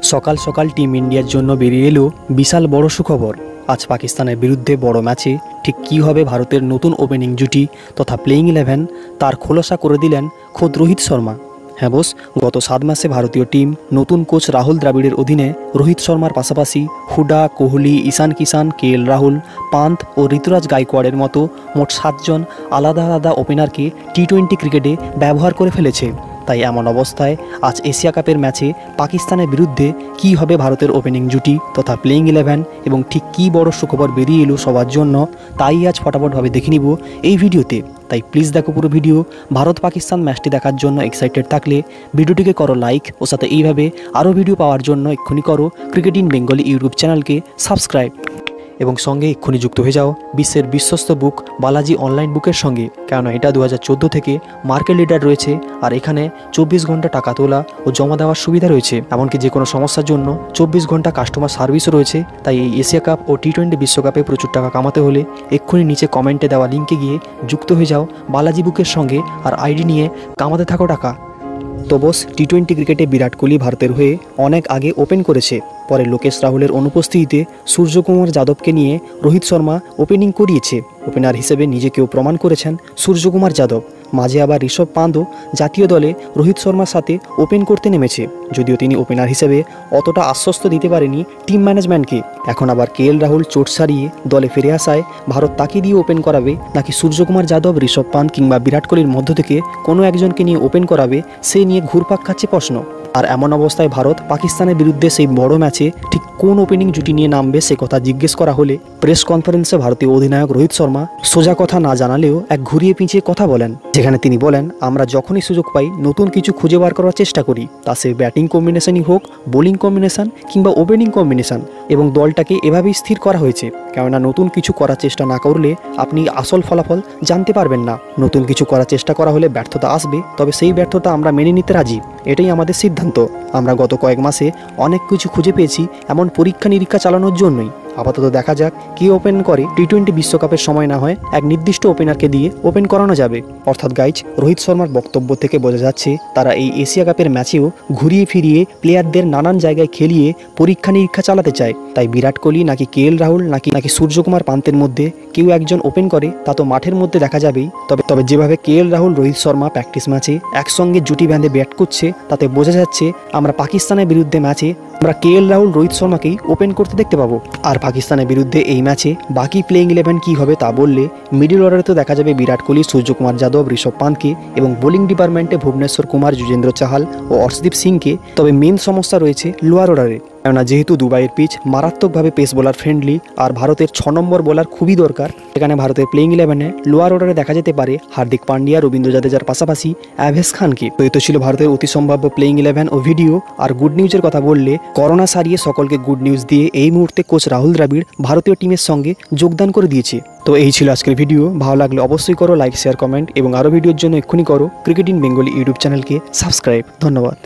সকাল সকাল টিম ইন্ডিয়ার জন্য বেরিয়ে এলো বিশাল বড় সুখবর। আজ পাকিস্তানের বিরুদ্ধে বড় ম্যাচে ঠিক কী হবে ভারতের নতুন ওপেনিং জুটি তথা প্লেইং ইলেভেন তার খোলসা করে দিলেন খোদ রোহিত শর্মা। হ্যাঁ বোস গত সাত মাসে ভারতীয় টিম নতুন কোচ রাহুল দ্রাবিড়ের অধীনে রোহিত শর্মার পাশাপাশি হুডা, কোহলি, ঈশান কিষান, কে এল রাহুল, পান্থ ও ঋতুরাজ গাইকোয়াড়ের মতো মোট সাতজন আলাদা আলাদা ওপেনারকে টি টোয়েন্টি ক্রিকেটে ব্যবহার করে ফেলেছে। তাই এমন অবস্থায় আজ এশিয়া কাপের ম্যাচে পাকিস্তানের বিরুদ্ধে কী হবে ভারতের ওপেনিং জুটি তথা প্লেইং ইলেভেন এবং ঠিক কী বড় সুখবর বেরিয়ে এলো সবার জন্য, তাই আজ ফটাফটভাবে দেখে নিব এই ভিডিওতে। তাই প্লিজ দেখো পুরো ভিডিও ভারত পাকিস্তান ম্যাচটি দেখার জন্য এক্সাইটেড থাকলে ভিডিওটিকে করো লাইক ও সাথে এইভাবে আরও ভিডিও পাওয়ার জন্য এক্ষুনি করো ক্রিকেট ইন বেঙ্গলি ইউটিউব চ্যানেলকে সাবস্ক্রাইব এবং সঙ্গে এক্ষুনি যুক্ত হয়ে যাও। বিশ্বের বিশ্বস্ত বুক বালাজি অনলাইন বুকের সঙ্গে। কেননা এটা দু হাজার চোদ্দ থেকে মার্কেট লিডার রয়েছে আর এখানে চব্বিশ ঘণ্টা টাকা তোলা ও জমা দেওয়ার সুবিধা রয়েছে। এমনকি যে কোনো সমস্যার জন্য চব্বিশ ঘণ্টা কাস্টমার সার্ভিসও রয়েছে। তাই এই এশিয়া কাপ ও টি টোয়েন্টি বিশ্বকাপে প্রচুর টাকা কামাতে হলে এক্ষুনি নিচে কমেন্টে দেওয়া লিঙ্কে গিয়ে যুক্ত হয়ে যাও বালাজি বুকের সঙ্গে আর আইডি নিয়ে কামাতে থাকো টাকা। তো বস টি টোয়েন্টি ক্রিকেটে বিরাট কোহলি ভারতের হয়ে অনেক আগে ওপেন করেছে। পরে লোকেশ রাহুলের অনুপস্থিতিতে সূর্যকুমার যাদবকে নিয়ে রোহিত শর্মা ওপেনিং করিয়েছে। ওপেনার হিসেবে নিজেকেও প্রমাণ করেছেন সূর্যকুমার যাদব। মাঝে আবার ঋষভ পান্তও জাতীয় দলে রোহিত শর্মার সাথে ওপেন করতে নেমেছে। যদিও তিনি ওপেনার হিসেবে অতটা আশ্বস্ত দিতে পারেনি টিম ম্যানেজমেন্টকে। এখন আবার কে এল রাহুল চোট সারিয়ে দলে ফিরে আসায় ভারত তাকে দিয়ে ওপেন করাবে নাকি সূর্যকুমার যাদব, ঋষভ পান্ত কিংবা বিরাট কোহলির মধ্য থেকে কোনো একজনকে নিয়ে ওপেন করাবে সে নিয়ে ঘুরপাক খাচ্ছে প্রশ্ন। আর এমন অবস্থায় ভারত পাকিস্তানের বিরুদ্ধে সেই বড় ম্যাচে ঠিক কোন ওপেনিং জুটি নিয়ে নামবে সে কথা জিজ্ঞেস করা হলে প্রেস কনফারেন্সে ভারতীয় অধিনায়ক রোহিত শর্মা সোজা কথা না জানালেও এক ঘুরিয়ে পিছিয়ে কথা বলেন। যেখানে তিনি বলেন, আমরা যখনই সুযোগ পাই, নতুন কিছু খুঁজে বার করার চেষ্টা করি। তা সে ব্যাটিং কম্বিনেশনই হোক, বোলিং কম্বিনেশন কিংবা ওপেনিং কম্বিনেশন। এবং দলটাকে এভাবেই স্থির করা হয়েছে। কেননা নতুন কিছু করার চেষ্টা না করলে আপনি আসল ফলাফল জানতে পারবেন না। নতুন কিছু করার চেষ্টা করা হলে ব্যর্থতা আসবে, তবে সেই ব্যর্থতা আমরা মেনে নিতে রাজি। এটাই আমাদের সিদ্ধান্ত। আমরা গত কয়েক মাসে অনেক কিছু খুঁজে পেয়েছি, এমন পরীক্ষা নিরীক্ষা চালানোর জন্যই। আপাতত দেখা যাক কি ওপেন করে টি টোয়েন্টি বিশ্বকাপের সময় না হয় এক নির্দিষ্ট ওপেনারকে দিয়ে ওপেন করানো যাবে। অর্থাৎ গাইজ, রোহিত শর্মার বক্তব্য থেকে বোঝা যাচ্ছে তারা এই এশিয়া কাপের ম্যাচেও ঘুরিয়ে ফিরিয়ে প্লেয়ারদের নানান জায়গায় খেলিয়ে পরীক্ষা নিরীক্ষা চালাতে চায়। তাই বিরাট কোহলি নাকি কে রাহুল নাকি নাকি সূর্যকুমার পান্তের মধ্যে কেউ একজন ওপেন করে, তা তো মাঠের মধ্যে দেখা যাবেই। তবে তবে যেভাবে কে রাহুল, রোহিত শর্মা প্র্যাকটিস ম্যাচে একসঙ্গে জুটি বেঁধে ব্যাট করছে, তাতে বোঝা যাচ্ছে আমরা পাকিস্তানের বিরুদ্ধে ম্যাচে আমরা কে রাহুল, রোহিত শর্মাকেই ওপেন করতে দেখতে পাবো। আর পাকিস্তানের বিরুদ্ধে এই ম্যাচে বাকি প্লেইং ইলেভেন কী হবে তা বললে মিডিল অর্ডারে তো দেখা যাবে বিরাট কোহলি, সূর্যকুমার যাদব, ঋষভ পান্তকে এবং বোলিং ডিপার্টমেন্টে ভুবনেশ্বর কুমার, যুজেন্দ্র চাহাল ও অর্শদীপ সিংকে। তবে মেন সমস্যা রয়েছে লোয়ার অর্ডারে কেননা যেহেতু দুবাইয়ের পিচ মারাত্মকভাবে পেস বোলার ফ্রেন্ডলি আর ভারতের ছ নম্বর বোলার খুবই দরকার এখানে ভারতের প্লেইং ইলেভেনে লোয়ার অর্ডারে দেখা যেতে পারে হার্দিক পান্ডিয়া, রবীন্দ্র জাদেজার পাশাপাশি অ্যাভেস খানকে। তো এতো ছিল ভারতের অতি সম্ভাব্য প্লেইং ইলেভেন ও ভিডিও আর গুড নিউজের কথা বললে করোনা সারিয়ে সকলকে গুড নিউজ দিয়ে এই মুহূর্তে কোচ রাহুল দ্রাবিড় ভারতীয় টিমের সঙ্গে যোগদান করে দিয়েছে। তো এই ছিল আজকের ভিডিও ভালো লাগলে অবশ্যই করো লাইক শেয়ার কমেন্ট এবং আরও ভিডিওর জন্য এক্ষুনি করো। ক্রিকেট ইন বেঙ্গলি ইউটিউব চ্যানেলকে সাবস্ক্রাইব ধন্যবাদ।